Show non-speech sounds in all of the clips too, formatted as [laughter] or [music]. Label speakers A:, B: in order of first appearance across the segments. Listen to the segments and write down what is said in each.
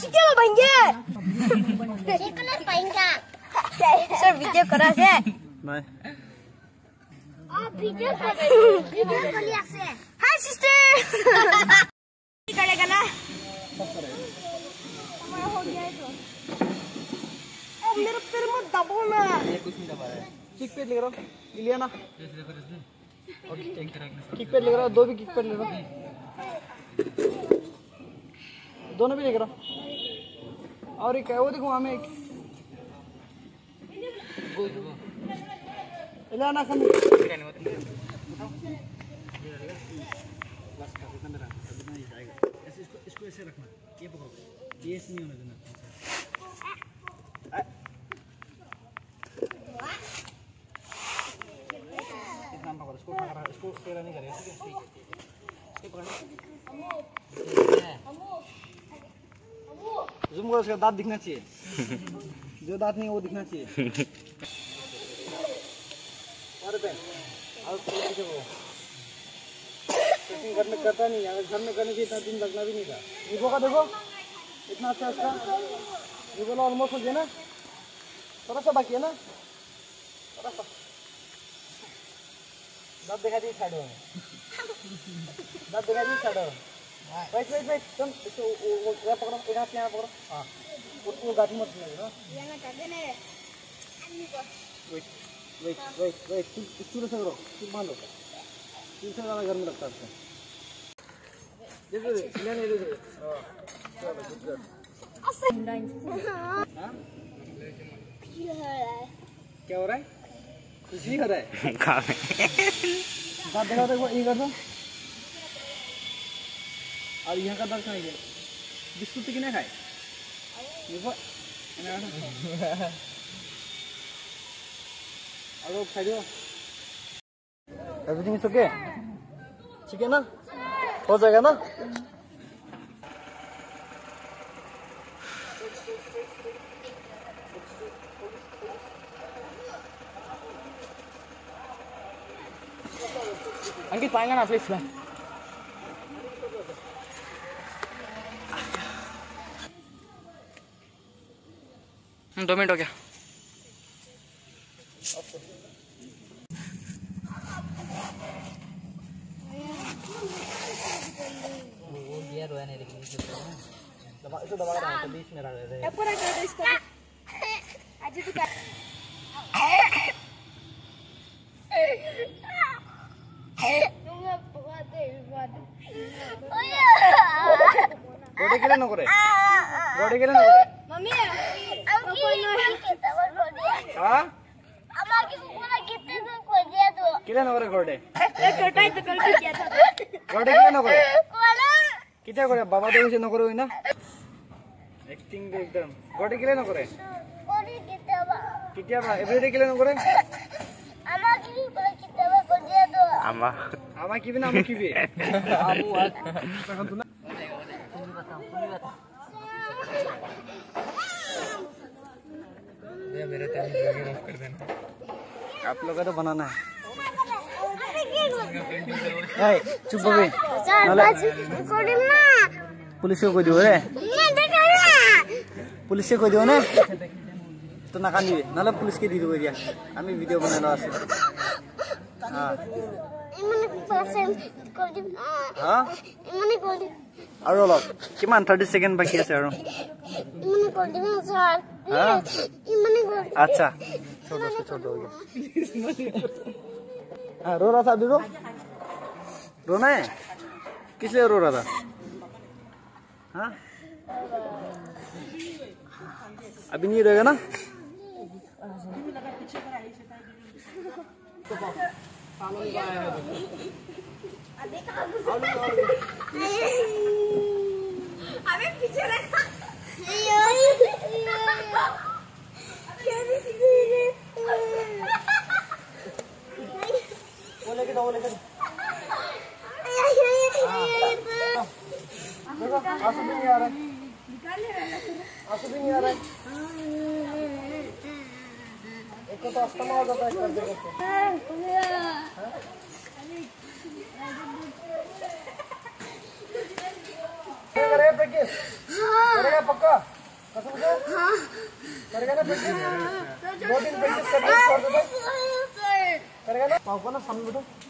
A: Chicken पाएँगे chicken पाएँगे sir video करा से
B: নাই
A: वीडियो वीडियो कॉल से हाय सिस्टर करेगा ना हमारा हो गया है तो अब मेरे पैर मत दबो ना
B: किक पैड लेकर आओ ये लिया ना किक पैड लेकर आओ दो भी किक पैड ले लो दोनों भी लेकर आओ और एक है, वो देखो हमें एक। ले आना इसको ऐसे रखना। ये नहीं होना देना इसको इसको नहीं करेगा, ठीक है? ठीक है जूम करो उसका दांत दिखना चाहिए जो दांत नहीं वो दिखना चाहिए अरे बहन और थोड़ा पीछे वो सेटिंग घर में करता नहीं अगर घर में करने से इतना दिन लगना भी नहीं था वीवो का देखो इतना अच्छा इसका वीवो का ऑलमोस्ट हो गया ना थोड़ा सा बाकी है ना थोड़ा सा दांत दिखा दी साइड दांत दिखा the side wait wait wait तुम इसको वो वो ये पकड़ो एक हाथ यहाँ पकड़ो हाँ वो वो गाड़ी मत लगे ना वेट वेट वेट वेट तुम चूल्हे से करो तुम मान लो तीन से ज़्यादा गर्मी लगता है इसको देखो देखो नहीं देखो हाँ चलो गुड गुड हाँ क्या हो रहा है कुछ नहीं हो रहा है दांत दिखाओ देखो ये कर दो और यहाँ का दर्द खाएँगे बिस्कुट किने खाए और खाई दो एवरीथिंग इज़ ओके ठीक है ना हो जाएगा ना अंकित पाएँगे ना प्लीज़ मैं दो मिनट हो गया। itu udah
A: Ya kerja itu kerja kita.
B: गोडे केले नको रे
A: Mana?
B: किती करे बाबा देऊचे नको रे ना ऍक्टिंग दे एकदम गोडे केले नको रे
A: Kori kita bang.
B: किती बा एव्हरीडे केले नको रे
A: Amaki pura kita kerja tuh.
B: आमा आमा किबी ना आमा किबी आमू आज तुला आप लोग का तो बनाना है এই চুপ কবি পুলিচে কৈ দিব ৰে। পুলিচে কৈ দিব নে? তই নাকান্দিবি নহ'লে পুলিচকে দি দিব এতিয়া আমি ভিডিঅ' বনাই লোৱা আছোঁ। আৰু অলপ। কিমান? থাৰ্টি ছেকেণ্ড বাকী আছে আৰু। আচ্ছা। हाँ रो रहा था अभी रो? रोना है? किस लिए रो रहा था? हाँ? अभी नहीं रहेगा ना?
A: अबे पीछे रखा
B: वो लेके दो लेके देखो आँसू भी नहीं आ रहा आँसू भी नहीं आ रहा एक को तो अस्थमा हो जाता है करते करते क्या प्रैक्टिस करेगा पक्का कसम से करेगा ना प्रैक्टिस दो दिन प्रैक्टिस करके छोड़ दो करेगा ना पाव ना सामने बैठो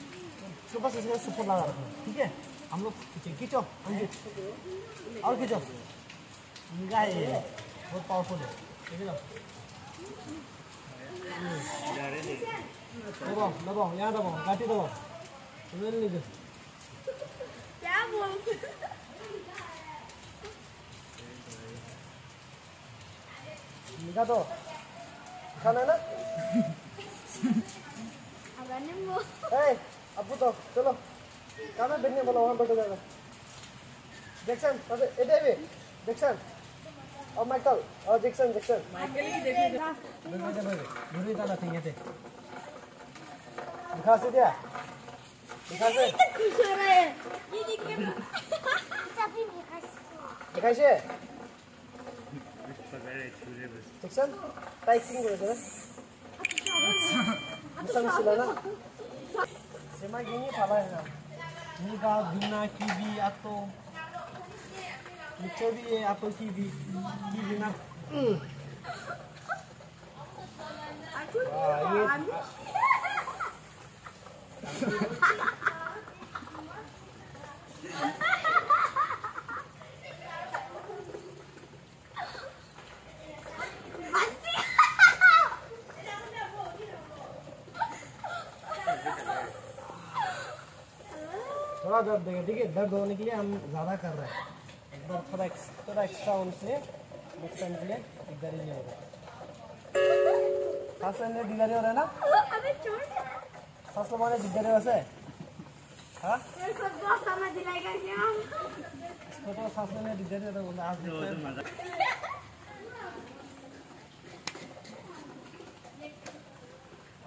B: सुबह से इसमें सुपर लगा रखो ठीक है? हम लोग खींचे खींचो अंकित और खींचो। है बहुत पावरफुल है ठीक है ना? दबाओ दबाओ यहाँ दबाओ गाठी दबाओ।
A: क्या बोल
B: निगाह दो। खाना है ना? [laughs]
A: वो
B: ए अबू तो चलो। कहाँ में बैठने बोला वहाँ बैठो जाएगा। जैक्सन ए देवी जैक्सन और माइकल और जैक्सन जैक्सन माइकल की देखने जा दूरी जाना चाहिए थे दिखा से दिया दिखा से।
A: खुश हो रहा है। ये देख के
B: दिखाई से। जैक्सन टाइपिंग बोले थे Bisa Você imagina pala na. Nika duna kivi ato. Nichobi ato kivi kivi na. Aku. थोड़ा दर्द देगा ठीक है दर्द होने के लिए हम ज़्यादा कर रहे हैं। एक बार थोड़ा एक्स, थोड़ा एक्स्ट्रा होने से नेक्स्ट टाइम के लिए दिक्कत नहीं होगा सांस लेने दिक्कत हो रहा है ना?
A: अबे छोड़ दे।
B: सांस लेने दिक्कत है वैसे? हाँ?
A: मेरे को दोस्त समझ दिलाएगा क्या
B: इसको तो सांस लेने दिक्कत है तो बोला आज देखते हैं।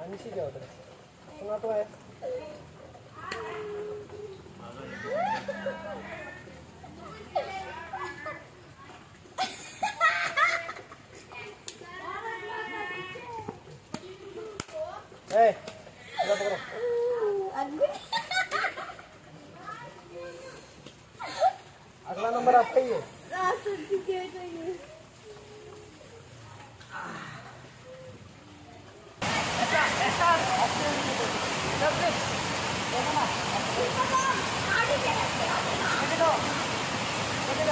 B: अनिशी क्या होता है। Hey, pura pura. अगला नंबर आपका ही है।
A: ऐसा ऐसा। 快走！哪
B: 里
A: 去了？不知道，不知道。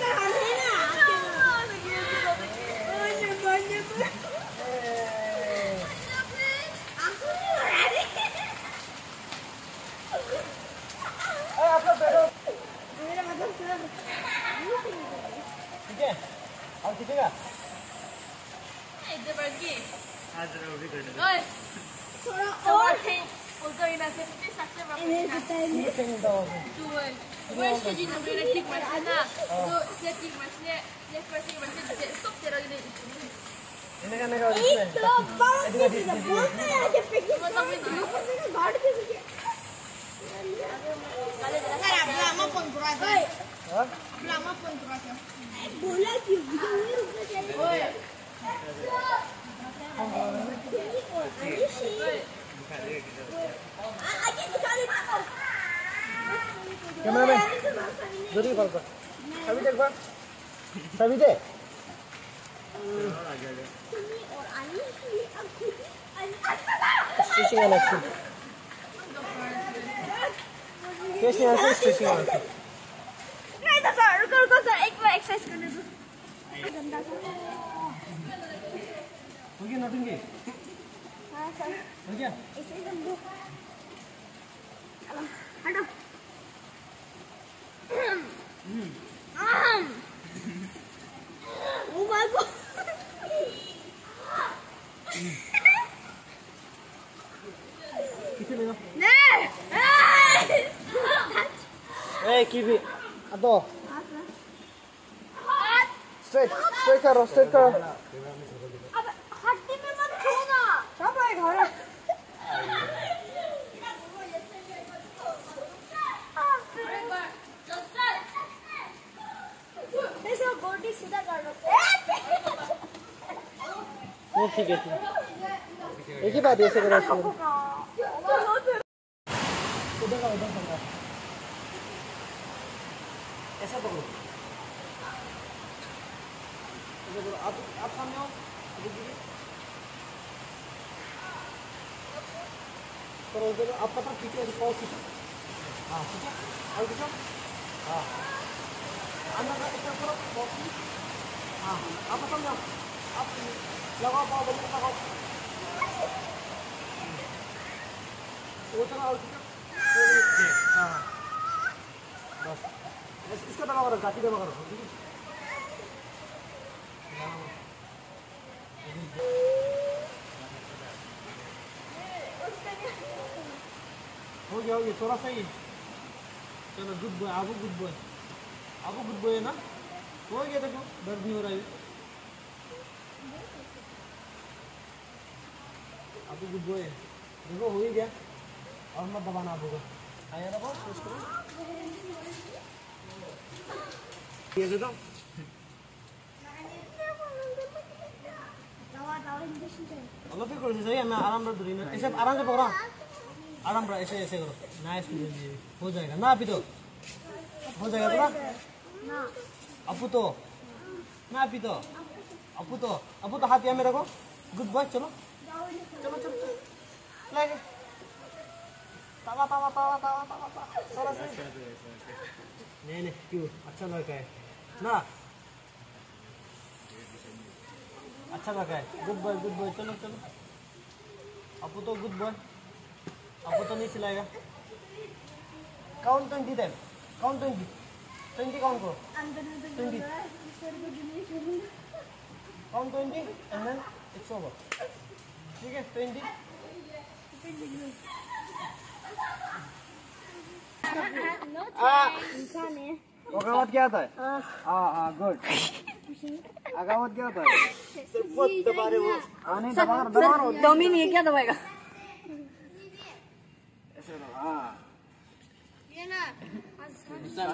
A: Yeah. निकाले
B: कैमरा मैन ज़रूर कॉल कर सभी देख सभी दे
A: खुद
B: स्ट्रेचिंग वाला अच्छी कैसे से स्ट्रेचिंग वाला अच्छी
A: नहीं तो सर रुको रुको सर एक बार एक्सरसाइज करने दो गंदा सा
B: हो गया नोटिंग
A: हाँ सर
B: हो गया
A: ऐसे ही दो हटो ओ माय गॉड
B: किसे लेगा
A: नहीं।
B: ए कीवी अदो। स्ट्रेट स्ट्रेट करो स्ट्रेट करो।
A: अब हड्डी में मत छूना सब घर सीधा कर लो
B: ठीक है ठीक है। एक ही बात ऐसे करो। ऐसे उधर पकड़ो ऐसा पकड़ो ऐसे करो। आप आप सामने आओ। करो उधर आप पता से पाओ खींचो हाँ खींचो और खींचो हाँ। अंदर का ऐसा करो, पाओ खींचो हाँ आप आओ। आप लगाओ, पाओ, बंद लगाओ। वो तरह और खींचो बस बस इसको दबा करो हो गया हो गया थोड़ा सा चलो good boy Abu good boy Abu good boy है ना हो गया देखो दर्द नहीं हो रहा है अभी गुड बॉय देखो हो ही गया और मत दबाना आप होगा आराम ऐसे ऐसे करो नाइस हो जाएगा ना अभी तो हो जाएगा थोड़ा अपू तो ना अभी तो अपू तो अपू तो हाथ यहाँ में रखो गुड बॉय चलो चलो चलो, चलो। तावा तावा तावा थोड़ा सा नहीं नहीं क्यों? अच्छा लड़का है। ना। अच्छा लगा है। गुड बॉय गुड बॉय चलो चलो। अपू तो गुड बॉय अपू तो नहीं चिल्लाएगा। Count twenty time count twenty twenty count करो। Twenty count twenty and then it's over ठीक है ट्वेंटी अगावत क्या आता है हाँ हाँ गुड अगावत क्या आता है बहुत दबा रहे वो हाँ नहीं दबा दबा रहा हूँ।
C: डोमिन ये क्या दबाएगा
B: ऐसे करो, हाँ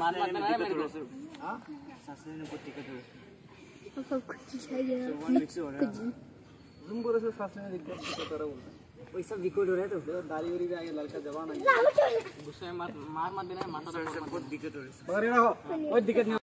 C: मार मत देना मेरे को
B: हाँ सासने ने पट्टी कर दो वन लिख से हो रहा है तुम बोले सो सासने ने लिख दिया पट्टी कर रहा बोलता
C: पैसा रिकॉर्ड हो रहा है तो।
B: है दाढ़ी वाली भी आ गया लड़का जवान है।
C: गुस्से में मत मार मत देना माथा
B: बहुत दिक्कत हो रही है मगर ये रहो कोई दिक्कत नहीं।